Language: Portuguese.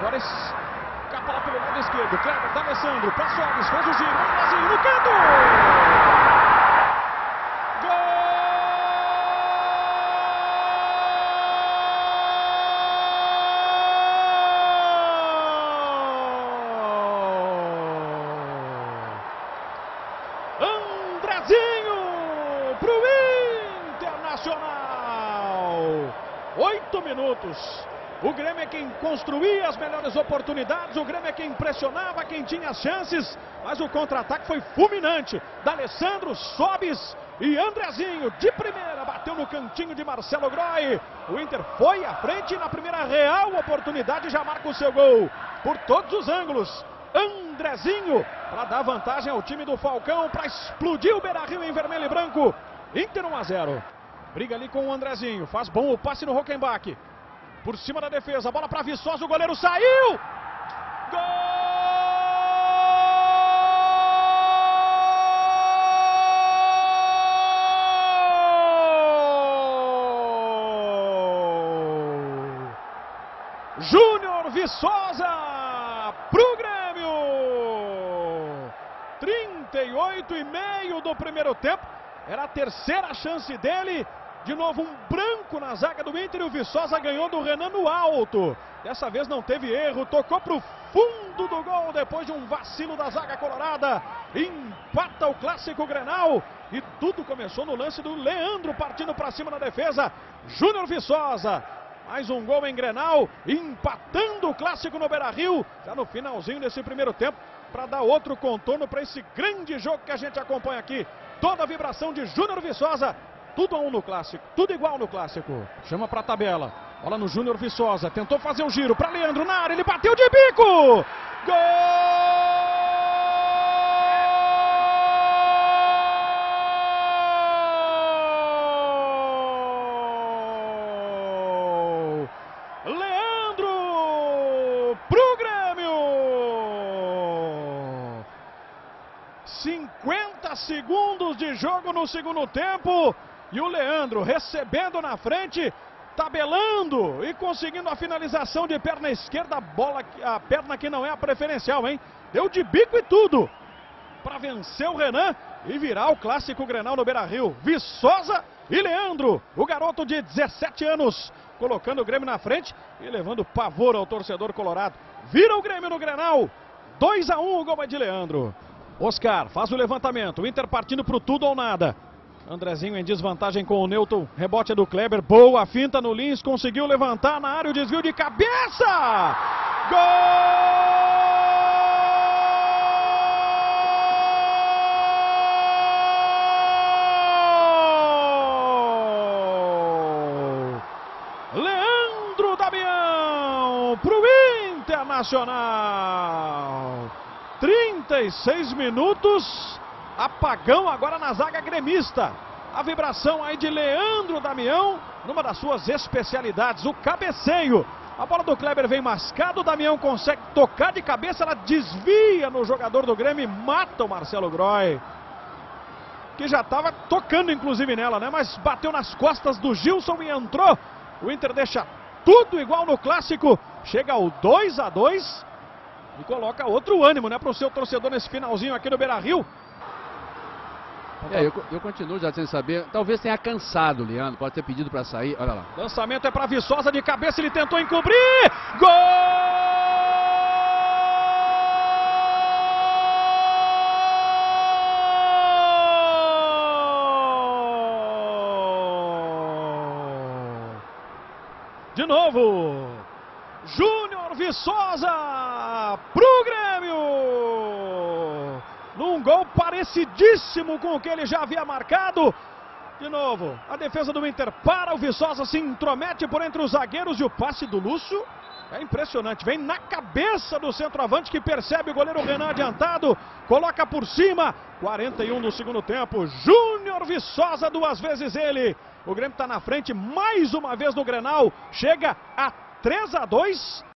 Agora escapa lá pelo lado esquerdo. Kleber da Alessandro para Soares, fez o giro. Brasil no canto! Andrezinho pro Internacional. Oito minutos. O Grêmio é quem construía as melhores oportunidades, o Grêmio é quem impressionava, quem tinha as chances, mas o contra-ataque foi fulminante. D'Alessandro, Sobis e Andrezinho de primeira, bateu no cantinho de Marcelo Groi. O Inter foi à frente e na primeira real oportunidade já marca o seu gol. Por todos os ângulos, Andrezinho para dar vantagem ao time do Falcão, para explodir o Beira-Rio em vermelho e branco. Inter 1 a 0. Briga ali com o Andrezinho, faz bom o passe no Rockenbach. Por cima da defesa, bola para Viçosa, o goleiro saiu! Gol! Júnior Viçosa pro Grêmio! 38 e meio do primeiro tempo. Era a terceira chance dele. De novo um branco na zaga do Inter e o Viçosa ganhou do Renan no alto. Dessa vez não teve erro, tocou para o fundo do gol depois de um vacilo da zaga colorada. Empata o clássico Grenal e tudo começou no lance do Leandro partindo para cima na defesa. Júnior Viçosa mais um gol em Grenal, empatando o clássico no Beira-Rio, já no finalzinho desse primeiro tempo, para dar outro contorno para esse grande jogo que a gente acompanha aqui. Toda a vibração de Júnior Viçosa, tudo a um no clássico, tudo igual no clássico. Chama para a tabela. Bola no Júnior Viçosa, tentou fazer o giro para Leandro na área, ele bateu de bico! Gol! Leandro pro Grêmio! 50 segundos de jogo no segundo tempo e o Leandro recebendo na frente, tabelando e conseguindo a finalização de perna esquerda, a bola, a perna que não é a preferencial, hein? Deu de bico e tudo para vencer o Renan e virar o clássico Grenal no Beira-Rio. Viçosa e Leandro, o garoto de 17 anos, colocando o Grêmio na frente e levando pavor ao torcedor colorado. Vira o Grêmio no Grenal. 2 a 1 o gol é de Leandro. Oscar faz o levantamento, o Inter partindo para o tudo ou nada. Andrezinho em desvantagem com o Newton, rebote é do Kleber, boa finta no Lins, conseguiu levantar na área o desvio de cabeça! Gol! Leandro Damião pro Internacional. 36 minutos, apagão agora na zaga gremista. A vibração aí de Leandro Damião, numa das suas especialidades, o cabeceio. A bola do Kleber vem mascada, o Damião consegue tocar de cabeça, ela desvia no jogador do Grêmio e mata o Marcelo Groy. Que já estava tocando inclusive nela, né? Mas bateu nas costas do Gilson e entrou. O Inter deixa tudo igual no clássico. Chega ao 2 a 2 e coloca outro ânimo, né, para o seu torcedor nesse finalzinho aqui no Beira-Rio. É, eu, eu, continuo já sem saber. Talvez tenha cansado, Leandro. Pode ter pedido para sair. Olha lá. Lançamento é para Viçosa de cabeça. Ele tentou encobrir. Gol! De novo. Júnior Viçosa pro Grêmio. Num gol parecidíssimo com o que ele já havia marcado. De novo, a defesa do Inter para, o Viçosa se intromete por entre os zagueiros e o passe do Lúcio é impressionante. Vem na cabeça do centroavante que percebe o goleiro Renan adiantado, coloca por cima. 41 do segundo tempo. Júnior Viçosa, duas vezes ele. O Grêmio está na frente mais uma vez no Grenal. Chega a 3 a 2